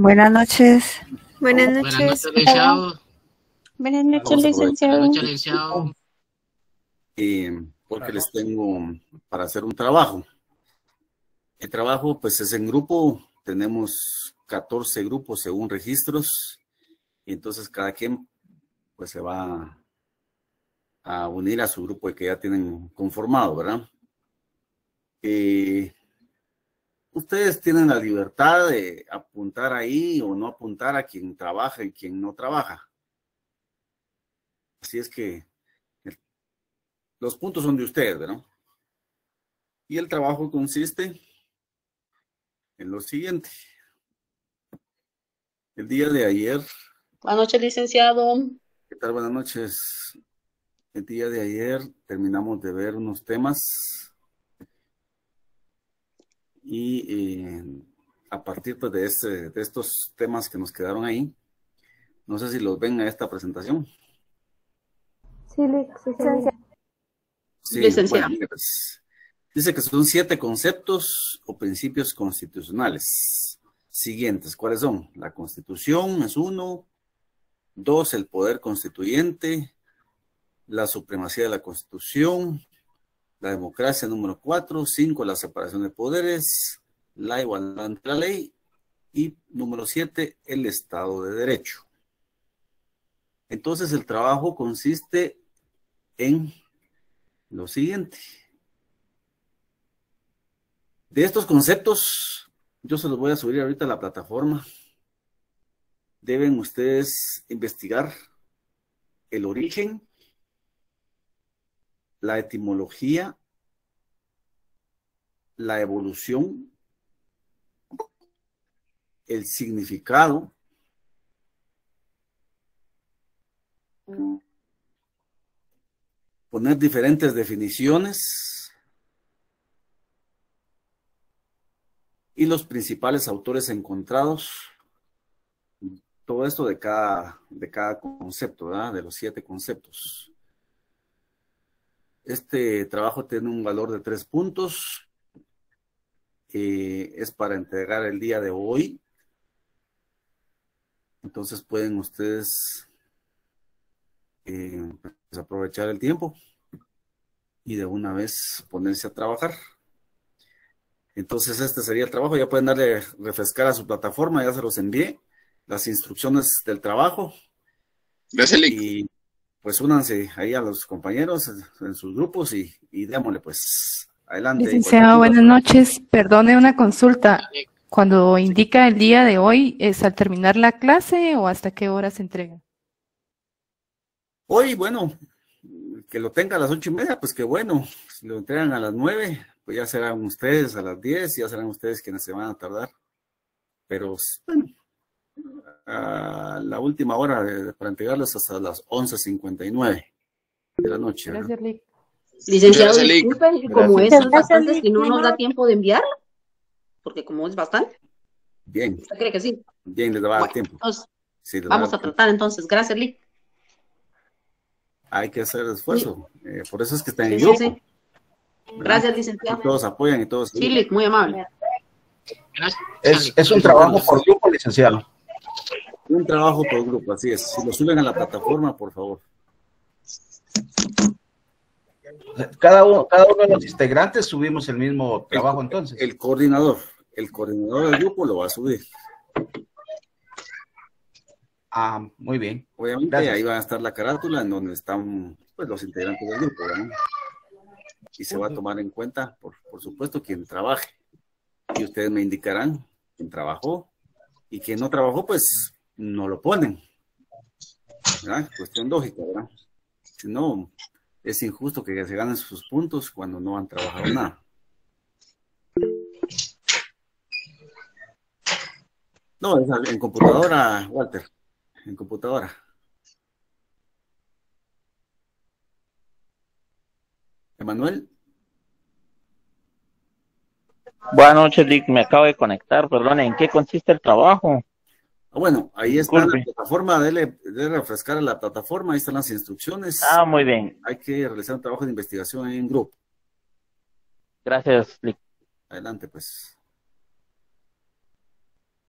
Buenas noches. Buenas noches. Buenas noches, licenciado. Buenas noches, licenciado. Buenas noches, licenciado. eh, porque les tengo para hacer un trabajo. El trabajo, pues, es en grupo. Tenemos 14 grupos según registros. Y entonces cada quien, pues, se va a unir a su grupo que ya tienen conformado, ¿verdad? Eh, ustedes tienen la libertad de apuntar ahí o no apuntar a quien trabaja y quien no trabaja. Así es que el- los puntos son de ustedes, ¿verdad? Y el trabajo consiste en lo siguiente. El día de ayer, Buenas noches, licenciado. ¿qué tal? Buenas noches. El día de ayer terminamos de ver unos temas y eh, a partir pues, de, este- de estos temas que nos quedaron ahí, no sé si los ven a esta presentación. Sí, licenciado. Sí, Licenciado. bueno, pues, dice que son siete conceptos o principios constitucionales siguientes. ¿Cuáles son? La constitución es uno, dos, el poder constituyente, la supremacía de la constitución, la democracia número cuatro, cinco, la separación de poderes, la igualdad ante la ley y número siete, el Estado de Derecho. Entonces el trabajo consiste en lo siguiente. De estos conceptos, yo se los voy a subir ahorita a la plataforma. Deben ustedes investigar el origen, la etimología, la evolución, el significado, poner diferentes definiciones y los principales autores encontrados. Todo esto de cada, de cada concepto, ¿verdad? De los siete conceptos. Este trabajo tiene un valor de tres puntos. Eh, es para entregar el día de hoy. Entonces pueden ustedes eh, pues, aprovechar el tiempo y de una vez ponerse a trabajar. Entonces este sería el trabajo. Ya pueden darle refrescar a su plataforma, ya se los envié las instrucciones del trabajo Gracias, pues únanse ahí a los compañeros en, sus grupos y, y démosle pues adelante. Licenciado, buenas noches. Perdone una consulta. Cuando indica el día de hoy, ¿es al terminar la clase o hasta qué hora se entrega? Hoy, bueno, que lo tenga a las ocho y media, pues qué bueno. Si lo entregan a las nueve, pues ya serán ustedes a las diez, ya serán ustedes quienes se van a tardar. Pero, bueno, a la última hora de- para entregarlos hasta las once cincuenta y nueve de la noche. Gracias, Lick. Licenciado, Gracias, Lick. como Gracias. es bastante, si no nos da tiempo de enviarlo, porque como es bastante, Bien, ¿usted cree que sí? bien, les va a dar Bueno, tiempo. entonces, Sí, les va a vamos a tiempo. tratar entonces. Gracias, Lick. Hay que hacer esfuerzo. Eh, por eso es que están en Sí, sí, grupo. Gracias, Y licenciado. todos apoyan y todos. Sí, Lick, muy amable. Gracias, Es, es un trabajo por grupo, licenciado. Un trabajo por grupo, así es. Si lo suben a la plataforma, por favor. Cada uno, cada uno de los integrantes subimos el mismo trabajo entonces. El coordinador, el coordinador del grupo lo va a subir. Ah, muy bien. Obviamente Gracias. ahí va a estar la carátula en donde están pues, los integrantes del grupo, ¿verdad? Y se va a tomar en cuenta, por, por supuesto, quien trabaje. Y ustedes me indicarán quién trabajó y quien no trabajó, pues no lo ponen. ¿Verdad? Cuestión lógica, ¿verdad? Si no, es injusto que se ganen sus puntos cuando no han trabajado nada. No, en computadora, Walter. En computadora. Emanuel, Buenas noches, Dick. Me acabo de conectar. Perdone, ¿en qué consiste el trabajo? Bueno, ahí está la plataforma, dele, dele refrescar a la plataforma, ahí están las instrucciones. Ah, muy bien. Hay que realizar un trabajo de investigación en grupo. Gracias, Dick. Adelante, pues.